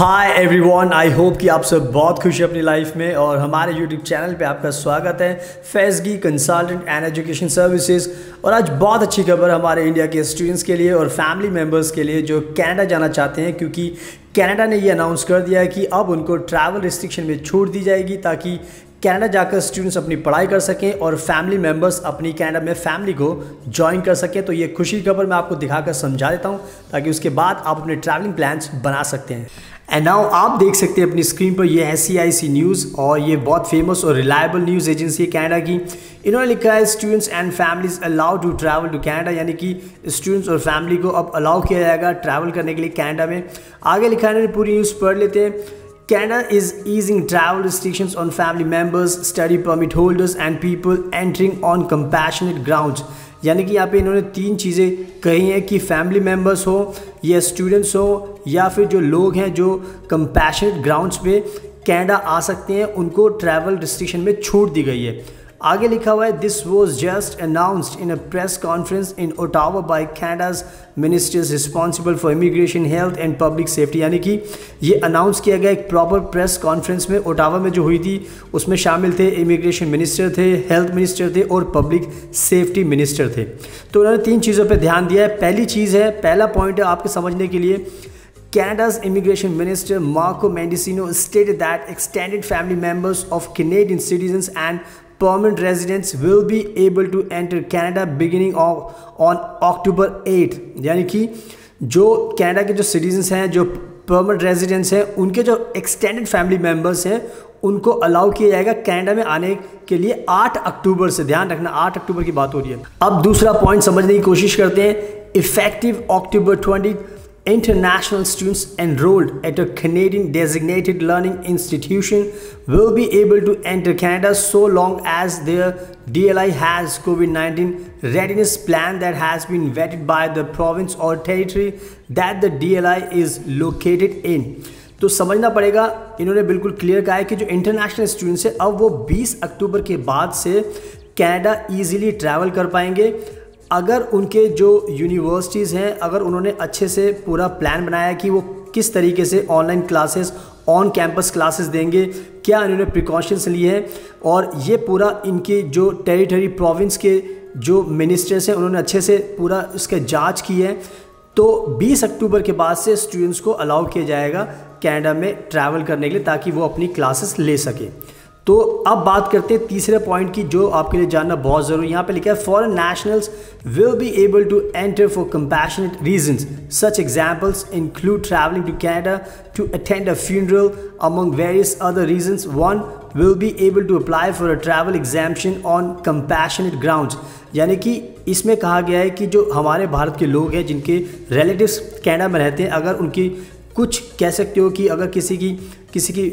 Hi everyone I hope कि आप सब बहुत खुश हैं अपनी लाइफ में और हमारे यूट्यूब चैनल पे आपका स्वागत है फैजगी कंसल्टेंट एंड एजुकेशन सर्विसेज़ और आज बहुत अच्छी खबर हमारे इंडिया के स्टूडेंट्स के लिए और फैमिली मेंबर्स के लिए जो कनाडा जाना चाहते हैं, क्योंकि कनाडा ने ये अनाउंस कर दिया है कि अब उनको ट्रैवल रिस्ट्रिक्शन में छूट दी जाएगी ताकि कनाडा जाकर स्टूडेंट्स अपनी पढ़ाई कर सकें और फैमिली मेंबर्स अपनी कनाडा में फैमिली को ज्वाइन कर सकें। तो ये खुशी खबर मैं आपको दिखाकर समझा देता हूँ, ताकि उसके बाद आप अपने ट्रैवलिंग प्लान्स बना सकते हैं। एंड नाउ आप देख सकते हैं अपनी स्क्रीन पर ये है सी न्यूज़ और ये बहुत फ़ेमस और रिलायबल न्यूज़ एजेंसी है कैनेडा की। इन्होंने लिखा है students and families allow to travel to Canada, यानी कि स्टूडेंट्स और फैमिली को अब अलाउ किया जाएगा ट्रैवल करने के लिए कैनेडा में। आगे लिखा है पूरी न्यूज़ पढ़ लेते हैं। Canada is easing travel restrictions on family members, study permit holders and people entering on compassionate grounds. यानी कि यहाँ पे इन्होंने तीन चीज़ें कही हैं कि फैमिली मेंबर्स हो या स्टूडेंट्स हो या फिर जो लोग हैं जो कंपैशनेट ग्राउंड्स पे कैनेडा आ सकते हैं उनको ट्रैवल रिस्ट्रिक्शन में छूट दी गई है आगे लिखा हुआ है this was just announced in a press conference in Ottawa by Canada's ministers responsible for immigration health and public safety यानी कि ये अनाउंस किया गया एक प्रॉपर प्रेस कॉन्फ्रेंस में ओटावा में जो हुई थी, उसमें शामिल थे इमिग्रेशन मिनिस्टर थे हेल्थ मिनिस्टर थे और पब्लिक सेफ्टी मिनिस्टर थे। तो उन्होंने तीन चीज़ों पर ध्यान दिया है। पहली चीज़ है, पहला पॉइंट है आपके समझने के लिए, Canada's Immigration Minister Marco Mendicino stated that extended family members of Canadian citizens and permanent residents will be able to enter Canada beginning of, on October 8 यानी कि जो कनाडा के जो सिटीजन्स हैं, जो परमानेंट रेजिडेंट्स हैं, उनके जो एक्सटेंडेड फैमिली मेंबर्स हैं, उनको अलाउ किया जाएगा कनाडा में आने के लिए 8 अक्टूबर से। ध्यान रखना 8 अक्टूबर की बात हो रही है। अब दूसरा पॉइंट समझने की कोशिश करते हैं effective October 20 International students enrolled at a Canadian designated learning institution will be able to enter Canada so long as their DLI has COVID-19 readiness plan that has been vetted by the province or territory that the DLI is located in. तो समझना पड़ेगा इन्होंने बिल्कुल clear कहा है कि जो international students है अब वो 20 अक्टूबर के बाद से कनाडा इजीली ट्रैवल कर पाएंगे अगर उनके जो यूनिवर्सिटीज़ हैं, अगर उन्होंने अच्छे से पूरा प्लान बनाया कि वो किस तरीके से online classes on campus classes देंगे, क्या इन्होंने प्रिकॉशंस लिए हैं, और ये पूरा इनके जो टेरिटरी प्रोविंस के जो मिनिस्टर्स हैं, उन्होंने अच्छे से पूरा उसका जाँच की है तो 20 अक्टूबर के बाद से स्टूडेंट्स को अलाउ किया जाएगा कनाडा में ट्रैवल करने के लिए ताकि वो अपनी क्लासेस ले सकें। तो अब बात करते हैं तीसरे पॉइंट की, जो आपके लिए जानना बहुत ज़रूरी यहाँ पे लिखा है foreign nationals will be able to enter for compassionate reasons such examples include travelling to Canada to attend a funeral among various other reasons one will be able to apply for a travel exemption on compassionate grounds यानी कि इसमें कहा गया है कि जो हमारे भारत के लोग हैं, जिनके रिलेटिव्स कनाडा में रहते हैं, अगर उनकी कुछ कह सकते हो कि अगर किसी की किसी की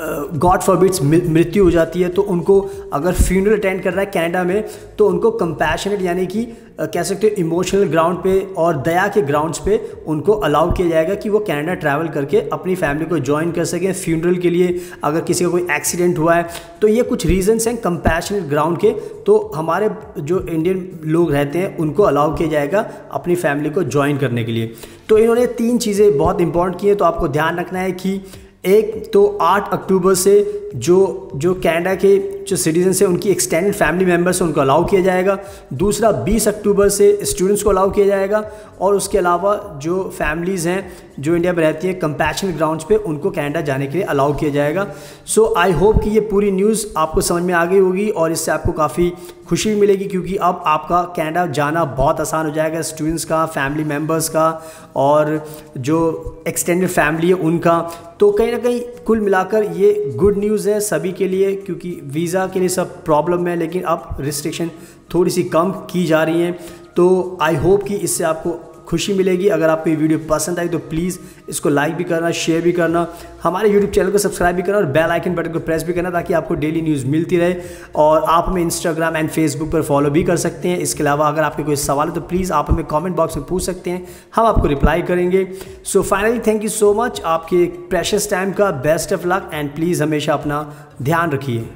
गॉड फॉरबिट्स मृत्यु हो जाती है तो उनको अगर फ्यूनरल अटेंड कर रहा है कनाडा में तो उनको कंपैशनेट यानी कि कह सकते हो इमोशनल ग्राउंड पे और दया के ग्राउंड्स पे उनको अलाउ किया जाएगा कि वो कनाडा ट्रैवल करके अपनी फैमिली को ज्वाइन कर सकें फ्यूनरल के लिए, अगर किसी का कोई एक्सीडेंट हुआ है। तो ये कुछ रीजंस हैं कंपैशनेट ग्राउंड के तो हमारे जो इंडियन लोग रहते हैं, उनको अलाउ किया जाएगा अपनी फैमिली को ज्वाइन करने के लिए। तो इन्होंने तीन चीज़ें बहुत इंपॉर्टेंट की हैं तो आपको ध्यान रखना है कि एक तो 8 अक्टूबर से जो जो कैनेडा के जो सिटीजन्स हैं, उनकी एक्सटेंडेड फैमिली मेंबर्स उनको अलाउ किया जाएगा। दूसरा 20 अक्टूबर से स्टूडेंट्स को अलाउ किया जाएगा और उसके अलावा जो फैमिलीज़ हैं, जो इंडिया में रहती हैं कंपैशन ग्राउंड्स पे उनको कनाडा जाने के लिए अलाउ किया जाएगा। सो आई होप कि ये पूरी न्यूज़ आपको समझ में आ गई होगी और इससे आपको काफ़ी खुशी भी मिलेगी क्योंकि अब आपका कनाडा जाना बहुत आसान हो जाएगा स्टूडेंट्स का फैमिली मेंबर्स का और जो एक्सटेंडेड फैमिली है उनका। तो कहीं ना कहीं कुल मिलाकर ये गुड न्यूज़ है सभी के लिए क्योंकि वीज़ा के लिए सब प्रॉब्लम है, लेकिन अब रिस्ट्रिक्शन थोड़ी सी कम की जा रही हैं। तो आई होप कि इससे आपको खुशी मिलेगी। अगर आपको ये वीडियो पसंद आई तो प्लीज़ इसको लाइक भी करना शेयर भी करना। हमारे यूट्यूब चैनल को सब्सक्राइब भी करना और बेल आइकन बटन को प्रेस भी करना ताकि आपको डेली न्यूज़ मिलती रहे। और आप हमें इंस्टाग्राम एंड फेसबुक पर फॉलो भी कर सकते हैं। इसके अलावा अगर आपके कोई सवाल है तो प्लीज़ आप हमें कॉमेंट बॉक्स में पूछ सकते हैं। हम आपको रिप्लाई करेंगे। So finally thank you so much आपके प्रेशस टाइम का best of luck and please हमेशा अपना ध्यान रखिए।